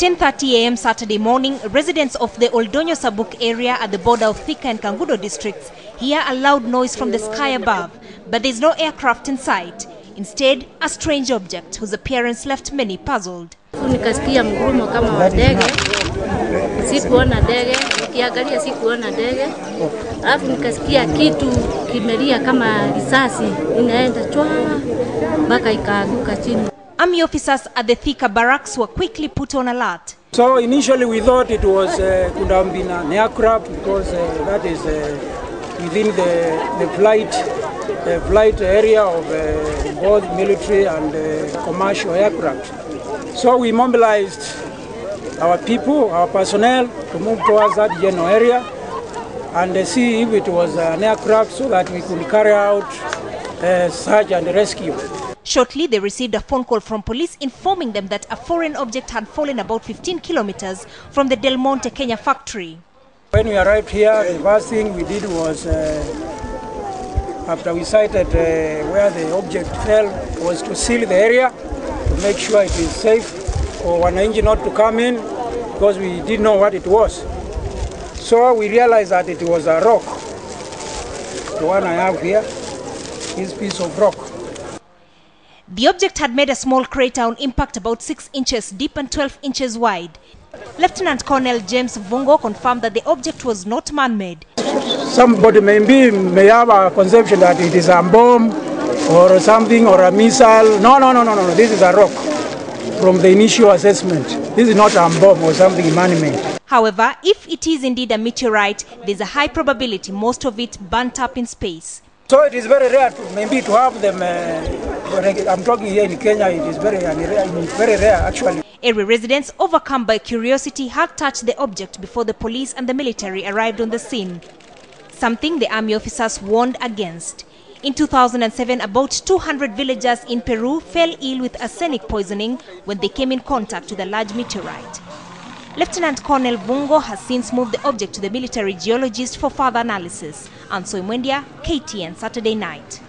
10:30 a.m. Saturday morning, residents of the Oldonyo Sabuk area at the border of Thika and Kangudo districts hear a loud noise from the sky above, but there's no aircraft in sight. Instead, a strange object whose appearance left many puzzled. Nikasikia mgurumo kama wa ndege, sikuona ndege, nikiangalia sikuona ndege, alafu nikasikia kitu kimelia kama risasi inaenda chwa mpaka ikaanguka chini. Army officers at the Thika barracks were quickly put on alert. So initially we thought it was uh, could have been an aircraft because uh, that is uh, within the, the flight the flight area of uh, both military and uh, commercial aircraft. So we mobilized our people, our personnel to move towards that general area and uh, see if it was an aircraft so that we could carry out uh, search and rescue. Shortly, they received a phone call from police informing them that a foreign object had fallen about 15 kilometers from the Del Monte, Kenya factory. When we arrived here, the first thing we did was, uh, after we sighted uh, where the object fell, was to seal the area to make sure it is safe for wananchi not to come in because we didn't know what it was. So we realized that it was a rock, the one I have here, this piece of rock. The object had made a small crater on impact about 6 inches deep and 12 inches wide. Lieutenant Colonel James Vungo confirmed that the object was not man-made. Somebody maybe may have a conception that it is a bomb or something or a missile. No, no, no, no, no. This is a rock from the initial assessment. This is not a bomb or something man-made. However, if it is indeed a meteorite, there's a high probability most of it burnt up in space. So it is very rare to, maybe to have them. Uh, I'm talking here in Kenya. It is very very rare actually. Area residents, overcome by curiosity, had touched the object before the police and the military arrived on the scene. Something the army officers warned against. In 2007, about 200 villagers in Peru fell ill with arsenic poisoning when they came in contact with a large meteorite. Lieutenant Colonel Vungo has since moved the object to the military geologist for further analysis. Anso Mwendia, KTN Saturday night.